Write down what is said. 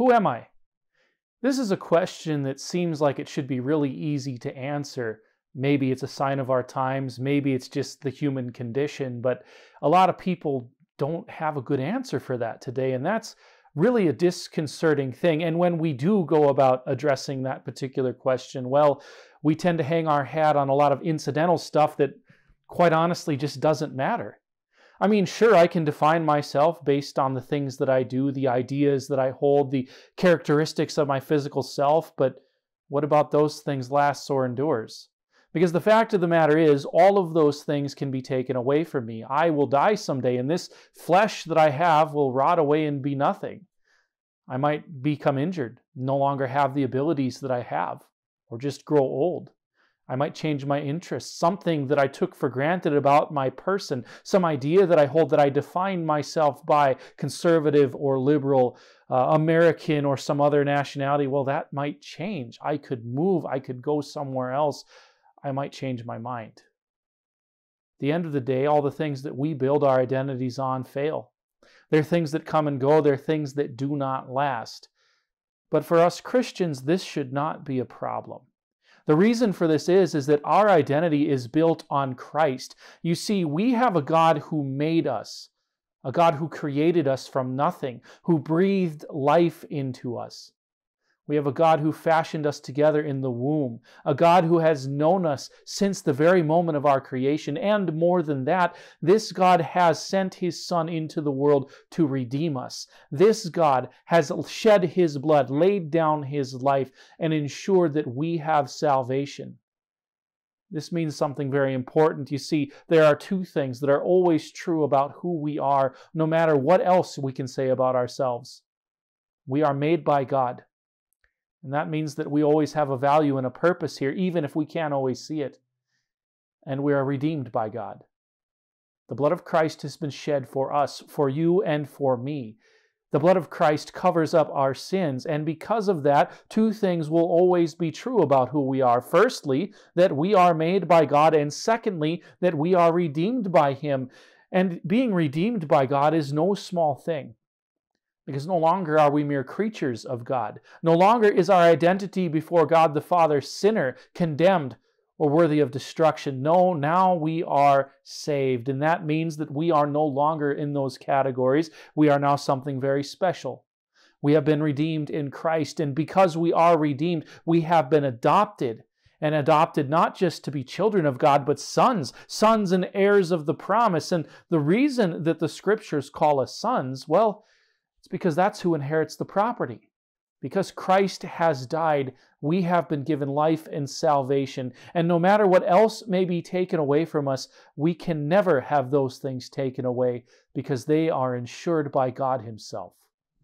Who am I? This is a question that seems like it should be really easy to answer. Maybe it's a sign of our times, maybe it's just the human condition, but a lot of people don't have a good answer for that today, and that's really a disconcerting thing. And when we do go about addressing that particular question, well, we tend to hang our hat on a lot of incidental stuff that quite honestly just doesn't matter. I mean, sure, I can define myself based on the things that I do, the ideas that I hold, the characteristics of my physical self, but what about those things lasts or endures? Because the fact of the matter is, all of those things can be taken away from me. I will die someday, and this flesh that I have will rot away and be nothing. I might become injured, no longer have the abilities that I have, or just grow old. I might change my interests, something that I took for granted about my person, some idea that I hold that I define myself by, conservative or liberal, uh, American or some other nationality. Well, that might change. I could move, I could go somewhere else. I might change my mind. At the end of the day, all the things that we build our identities on fail. They're things that come and go, they're things that do not last. But for us Christians, this should not be a problem. The reason for this is, is that our identity is built on Christ. You see, we have a God who made us, a God who created us from nothing, who breathed life into us. We have a God who fashioned us together in the womb, a God who has known us since the very moment of our creation. And more than that, this God has sent his Son into the world to redeem us. This God has shed his blood, laid down his life, and ensured that we have salvation. This means something very important. You see, there are two things that are always true about who we are, no matter what else we can say about ourselves. We are made by God. And that means that we always have a value and a purpose here, even if we can't always see it. And we are redeemed by God. The blood of Christ has been shed for us, for you, and for me. The blood of Christ covers up our sins, and because of that, two things will always be true about who we are. Firstly, that we are made by God, and secondly, that we are redeemed by Him. And being redeemed by God is no small thing. Because no longer are we mere creatures of God. No longer is our identity before God the Father sinner, condemned, or worthy of destruction. No, now we are saved. And that means that we are no longer in those categories. We are now something very special. We have been redeemed in Christ. And because we are redeemed, we have been adopted. And adopted not just to be children of God, but sons, sons and heirs of the promise. And the reason that the scriptures call us sons, well, because that's who inherits the property. Because Christ has died, we have been given life and salvation. And no matter what else may be taken away from us, we can never have those things taken away because they are insured by God Himself.